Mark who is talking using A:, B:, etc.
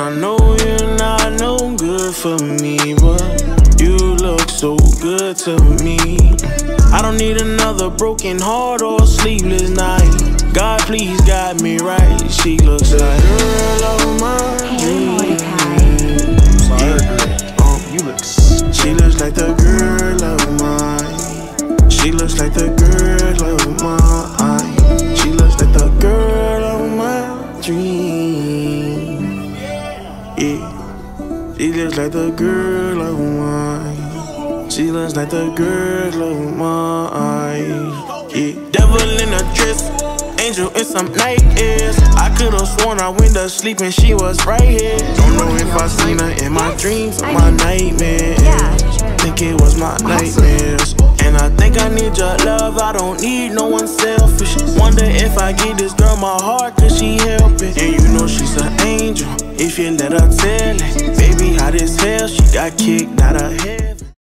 A: I know you're not no good for me, but you look so good to me. I don't need another broken heart or sleepless night. God, please guide me right. She looks the like girl of my dreams. Yeah. Um,
B: you look.
A: She looks like the girl of mine. She looks like the girl of mine. She looks like the girl of my dreams. Yeah. She looks like the girl of mine. She looks like the girl of mine. Yeah. Devil in a dress, angel in some nightmares. I could've sworn I went to sleep and she was right here. Don't know if I seen her in my dreams or my nightmares. Think it was my nightmares. And I think I need your love, I don't need no one selfish. If I give this girl my heart, could she help it? And you know she's an angel, if you let her tell it. Baby, how this hell, she got kicked out of hell.